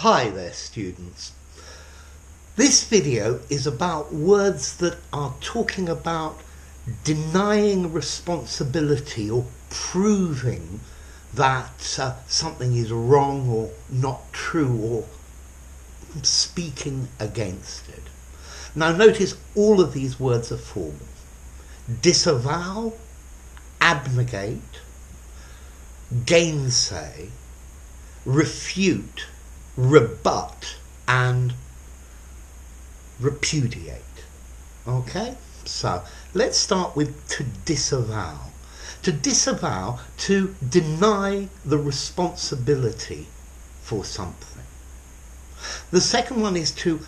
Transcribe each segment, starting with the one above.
Hi there students. This video is about words that are talking about denying responsibility or proving that uh, something is wrong or not true or speaking against it. Now notice all of these words are formal. Disavow, abnegate, gainsay, refute, rebut, and repudiate. Okay? So let's start with to disavow. To disavow, to deny the responsibility for something. The second one is to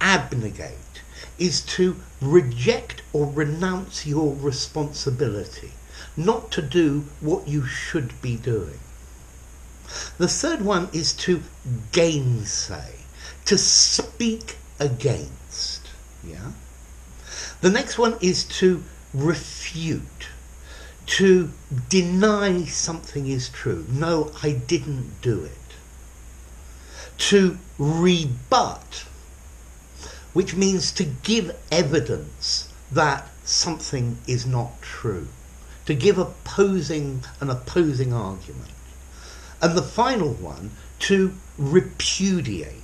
abnegate, is to reject or renounce your responsibility, not to do what you should be doing. The third one is to gainsay, to speak against. Yeah. The next one is to refute, to deny something is true. No, I didn't do it. To rebut, which means to give evidence that something is not true, to give opposing an opposing argument. And the final one, to repudiate,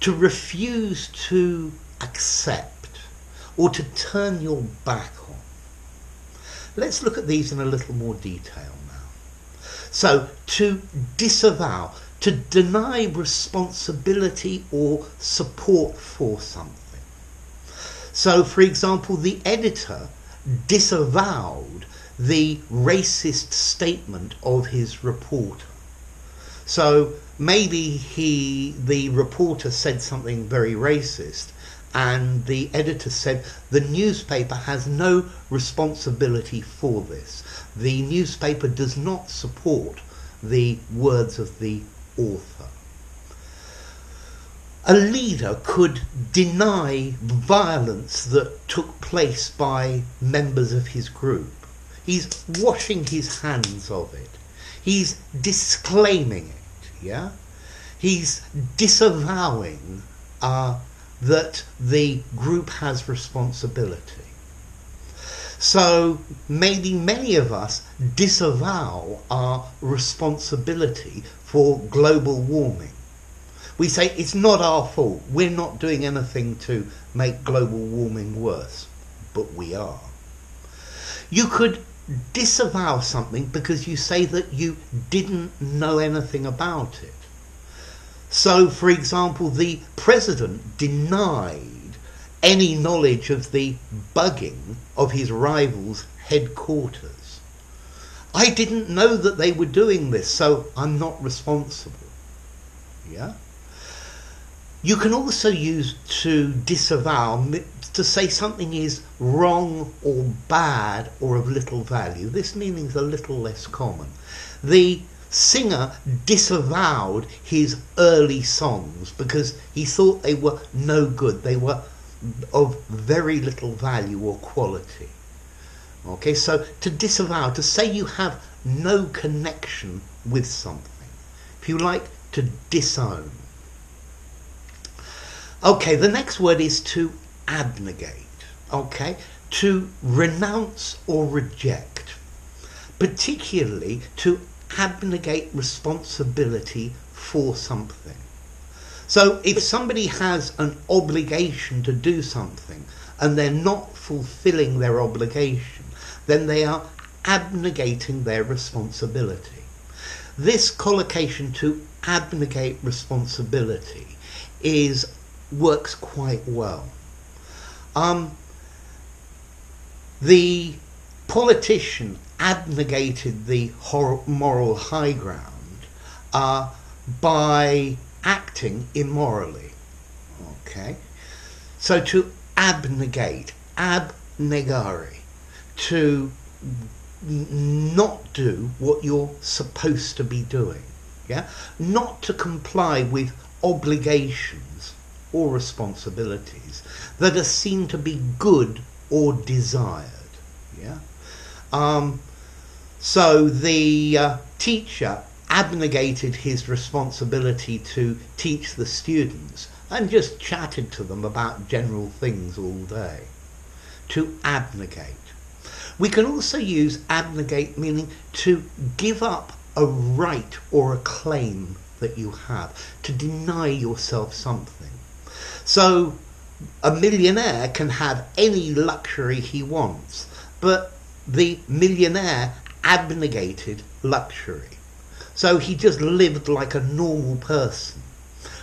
to refuse to accept or to turn your back on. Let's look at these in a little more detail now. So, to disavow, to deny responsibility or support for something. So, for example, the editor disavowed the racist statement of his report. So maybe he, the reporter said something very racist, and the editor said the newspaper has no responsibility for this. The newspaper does not support the words of the author. A leader could deny violence that took place by members of his group. He's washing his hands of it. He's disclaiming it yeah? He's disavowing uh, that the group has responsibility. So maybe many of us disavow our responsibility for global warming. We say it's not our fault. We're not doing anything to make global warming worse, but we are. You could disavow something because you say that you didn't know anything about it. So, for example, the president denied any knowledge of the bugging of his rivals' headquarters. I didn't know that they were doing this, so I'm not responsible. Yeah? You can also use to disavow to say something is wrong or bad or of little value. This meaning is a little less common. The singer disavowed his early songs because he thought they were no good. They were of very little value or quality. Okay, so to disavow, to say you have no connection with something. If you like, to disown. Okay, the next word is to abnegate, okay, to renounce or reject, particularly to abnegate responsibility for something. So if somebody has an obligation to do something and they're not fulfilling their obligation, then they are abnegating their responsibility. This collocation to abnegate responsibility is works quite well. Um, the politician abnegated the moral high ground uh, by acting immorally. Okay? So to abnegate, abnegare, to not do what you're supposed to be doing. Yeah? Not to comply with obligations or responsibilities that are seen to be good or desired. Yeah. Um, so the uh, teacher abnegated his responsibility to teach the students and just chatted to them about general things all day. To abnegate. We can also use abnegate meaning to give up a right or a claim that you have, to deny yourself something. So a millionaire can have any luxury he wants, but the millionaire abnegated luxury. So he just lived like a normal person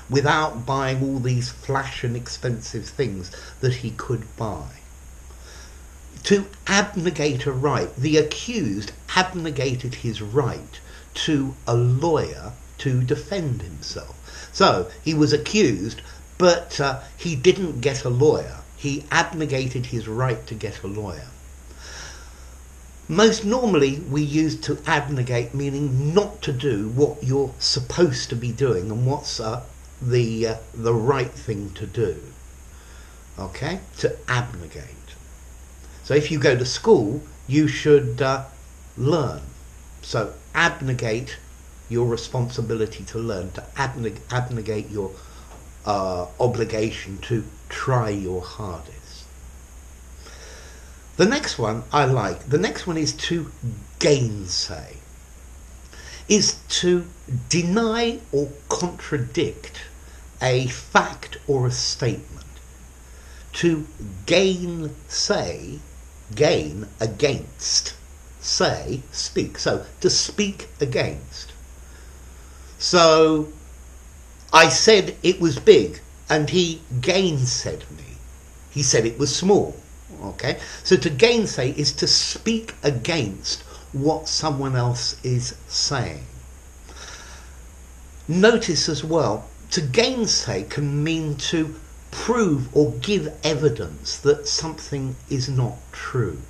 without buying all these flash and expensive things that he could buy. To abnegate a right, the accused abnegated his right to a lawyer to defend himself. So he was accused, but uh, he didn't get a lawyer. He abnegated his right to get a lawyer. Most normally, we use to abnegate, meaning not to do what you're supposed to be doing and what's uh, the uh, the right thing to do. Okay, to abnegate. So if you go to school, you should uh, learn. So abnegate your responsibility to learn, to abneg- abnegate your uh, obligation to try your hardest. The next one I like. The next one is to gainsay. Is to deny or contradict a fact or a statement. To gainsay, gain against, say, speak. So to speak against. So I said it was big and he gainsaid me. He said it was small. Okay, so to gainsay is to speak against what someone else is saying. Notice as well, to gainsay can mean to prove or give evidence that something is not true.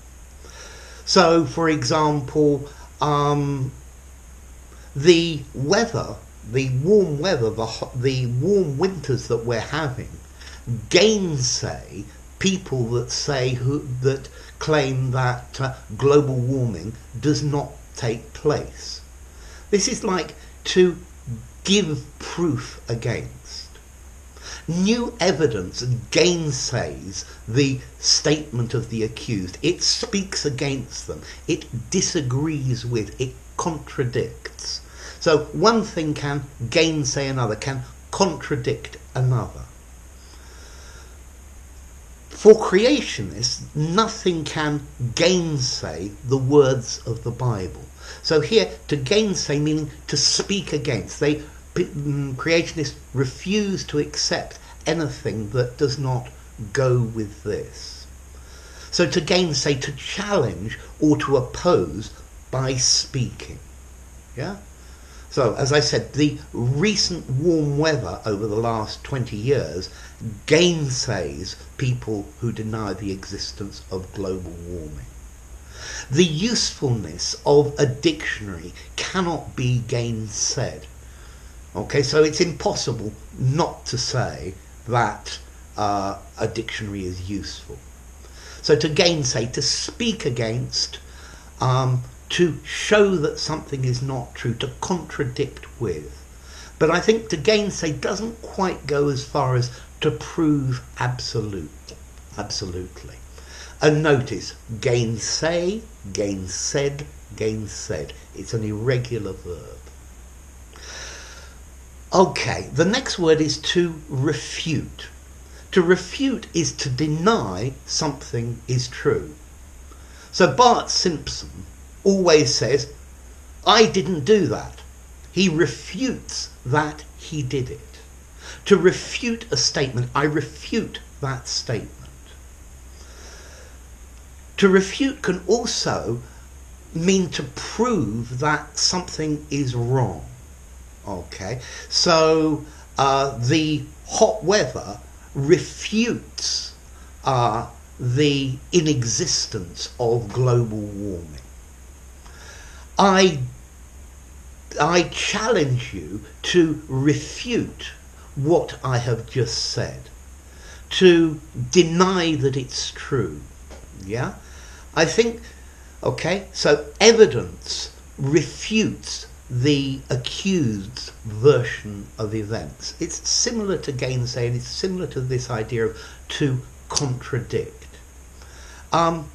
So, for example, um, the weather, the warm weather, the, the warm winters that we're having, gainsay people that say who that claim that uh, global warming does not take place. This is like to give proof against. New evidence gainsays the statement of the accused. It speaks against them. It disagrees with, it contradicts. So one thing can gainsay another, can contradict another. For creationists, nothing can gainsay the words of the Bible. So here, to gainsay meaning to speak against. They mm, creationists refuse to accept anything that does not go with this. So to gainsay, to challenge or to oppose by speaking. Yeah? So, as I said, the recent warm weather over the last 20 years gainsays people who deny the existence of global warming. The usefulness of a dictionary cannot be gainsaid. Okay, so it's impossible not to say that uh, a dictionary is useful. So to gainsay, to speak against, um, to show that something is not true, to contradict with. But I think to gainsay doesn't quite go as far as to prove absolute. Absolutely. And notice, gainsay, gainsaid, gainsaid. It's an irregular verb. Okay, the next word is to refute. To refute is to deny something is true. So Bart Simpson always says, I didn't do that. He refutes that he did it. To refute a statement, I refute that statement. To refute can also mean to prove that something is wrong. Okay, so uh, the hot weather refutes uh, the inexistence of global warming. I, I challenge you to refute what I have just said, to deny that it's true. Yeah? I think, okay, so evidence refutes the accused's version of events. It's similar to gainsay and it's similar to this idea of to contradict. Um,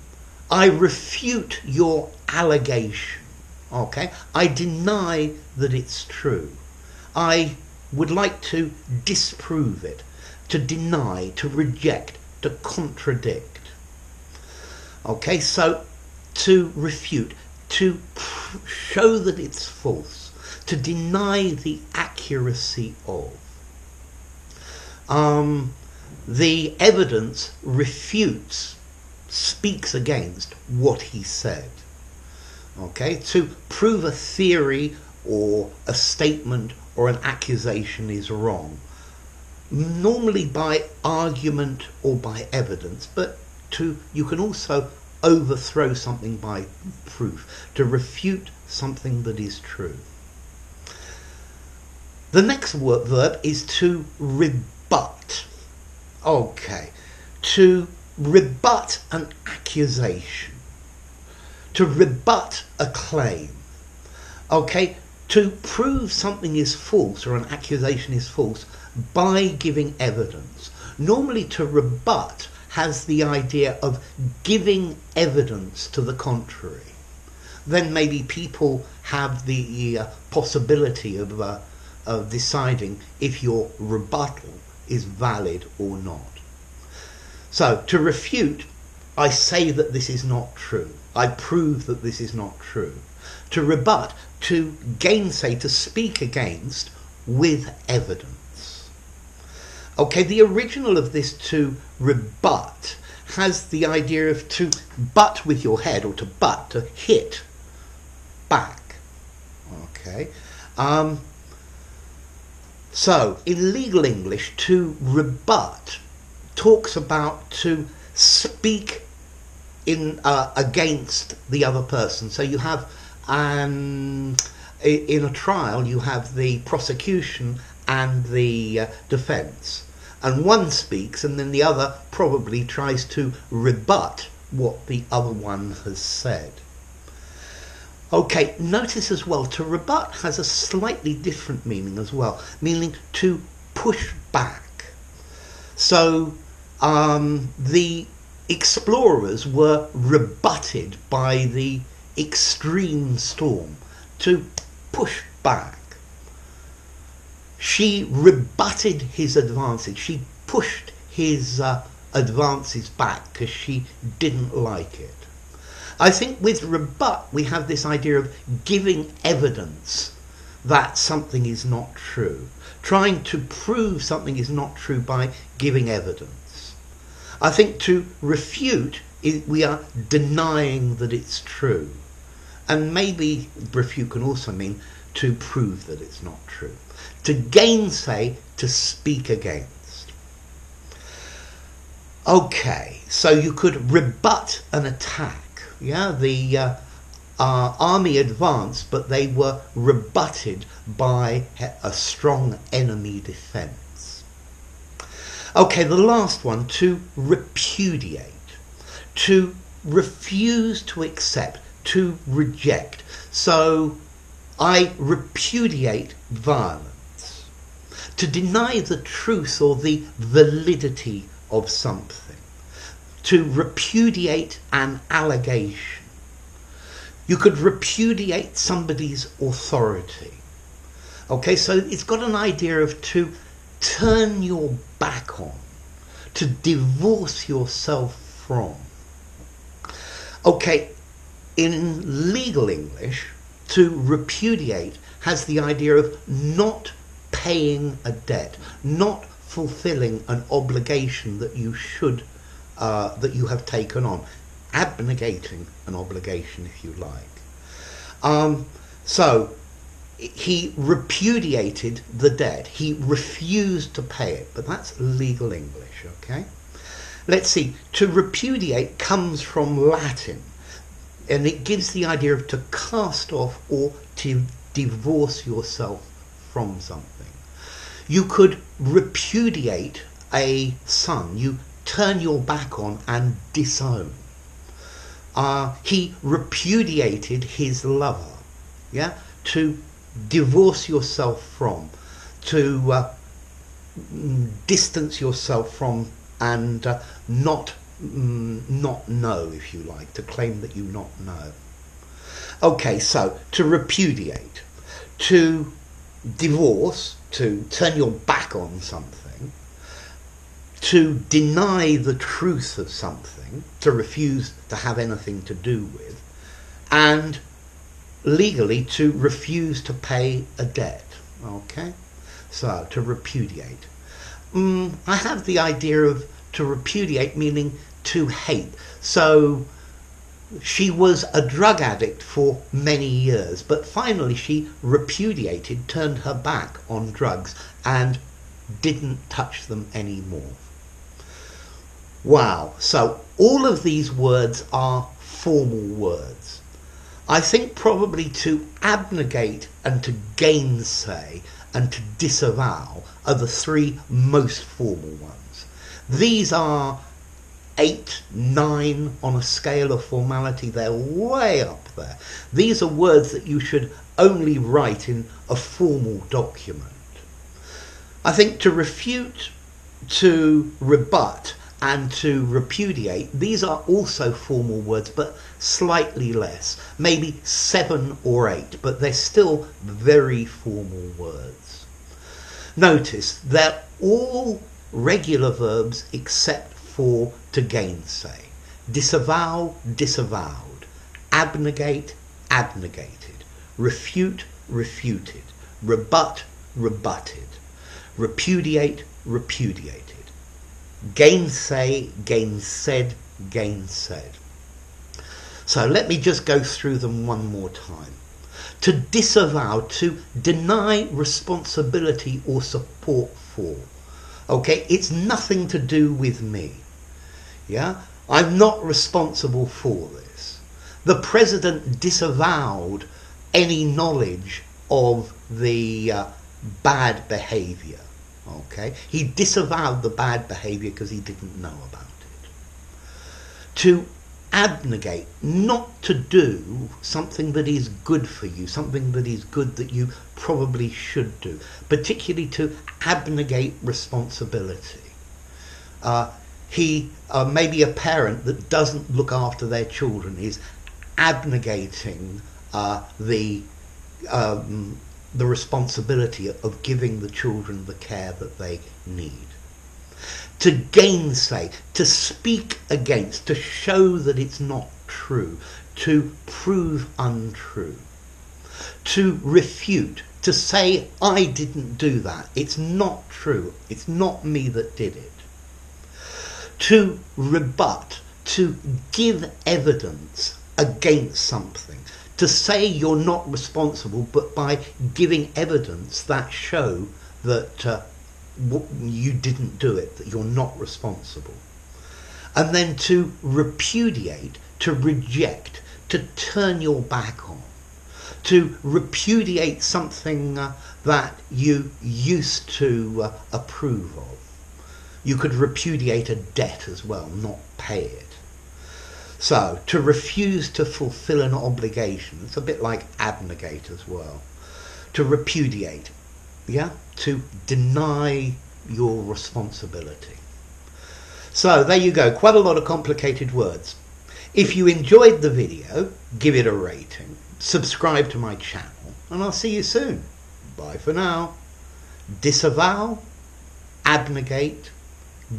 I refute your allegation. Okay? I deny that it's true. I would like to disprove it, to deny, to reject, to contradict. Okay, so to refute, to show that it's false, to deny the accuracy of. Um, the evidence refutes, speaks against what he said. Okay, to prove a theory or a statement or an accusation is wrong, normally by argument or by evidence, but to you can also overthrow something by proof, to refute something that is true. The next word, verb is to rebut. Okay, to rebut an accusation, to rebut a claim. Okay, to prove something is false or an accusation is false by giving evidence. Normally, to rebut has the idea of giving evidence to the contrary. Then maybe people have the uh, possibility of, uh, of deciding if your rebuttal is valid or not. So, to refute, I say that this is not true. I prove that this is not true. To rebut, to gainsay, to speak against with evidence. Okay, the original of this to rebut has the idea of to butt with your head or to butt, to hit back. Okay. Um, so, in legal English, to rebut talks about to speak in uh, against the other person. So you have um, in a trial you have the prosecution and the uh, defence, and one speaks, and then the other probably tries to rebut what the other one has said. Okay, notice as well, to rebut has a slightly different meaning as well, meaning to push back. So um, the explorers were rebutted by the extreme storm to push back. She rebutted his advances. She pushed his uh, advances back because she didn't like it. I think with rebut, we have this idea of giving evidence that something is not true, trying to prove something is not true by giving evidence. I think to refute, we are denying that it's true. And maybe refute can also mean to prove that it's not true. To gainsay, to speak against. Okay, so you could rebut an attack yeah, the uh, uh, army advanced, but they were rebutted by a strong enemy defense. Okay, the last one to repudiate, to refuse to accept, to reject. So I repudiate violence, to deny the truth or the validity of something to repudiate an allegation. You could repudiate somebody's authority. Okay, so it's got an idea of to turn your back on, to divorce yourself from. Okay, in legal English, to repudiate has the idea of not paying a debt, not fulfilling an obligation that you should uh, that you have taken on, abnegating an obligation, if you like. Um, so he repudiated the debt. He refused to pay it, but that's legal English, okay? Let's see. To repudiate comes from Latin, and it gives the idea of to cast off or to divorce yourself from something. You could repudiate a son. You turn your back on and disown. Uh, he repudiated his lover, yeah, to divorce yourself from, to uh, distance yourself from, and uh, not mm, not know, if you like, to claim that you not know. Okay, so to repudiate, to divorce, to turn your back on something, to deny the truth of something, to refuse to have anything to do with, and legally to refuse to pay a debt. Okay? So, to repudiate. Mm, I have the idea of to repudiate meaning to hate. So, she was a drug addict for many years, but finally she repudiated, turned her back on drugs, and didn't touch them anymore. Wow. So all of these words are formal words. I think probably to abnegate and to gainsay and to disavow are the three most formal ones. These are eight, nine on a scale of formality. They're way up there. These are words that you should only write in a formal document. I think to refute, to rebut, and to repudiate, these are also formal words, but slightly less. Maybe seven or eight, but they're still very formal words. Notice they're all regular verbs except for to gainsay. Disavow, disavowed. Abnegate, abnegated. Refute, refuted. Rebut, rebutted. Repudiate, repudiated gainsay, gainsaid, gainsaid. So let me just go through them one more time. To disavow, to deny responsibility or support for. Okay, it's nothing to do with me. Yeah, I'm not responsible for this. The president disavowed any knowledge of the uh, bad behavior. Okay? He disavowed the bad behavior because he didn't know about it. To abnegate, not to do something that is good for you, something that is good that you probably should do, particularly to abnegate responsibility. Uh, he, uh, maybe a parent that doesn't look after their children is abnegating uh, the um, the responsibility of giving the children the care that they need. To gainsay, to speak against, to show that it's not true, to prove untrue, to refute, to say, I didn't do that, it's not true, it's not me that did it, to rebut, to give evidence against something, to say you're not responsible, but by giving evidence that show that uh, you didn't do it, that you're not responsible. And then to repudiate, to reject, to turn your back on, to repudiate something uh, that you used to uh, approve of. You could repudiate a debt as well, not pay it. So, to refuse to fulfill an obligation, it's a bit like abnegate as well. To repudiate, yeah? To deny your responsibility. So, there you go, quite a lot of complicated words. If you enjoyed the video, give it a rating, subscribe to my channel, and I'll see you soon. Bye for now. Disavow, abnegate,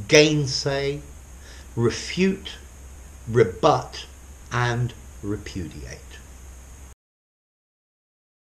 gainsay, refute, rebut and repudiate.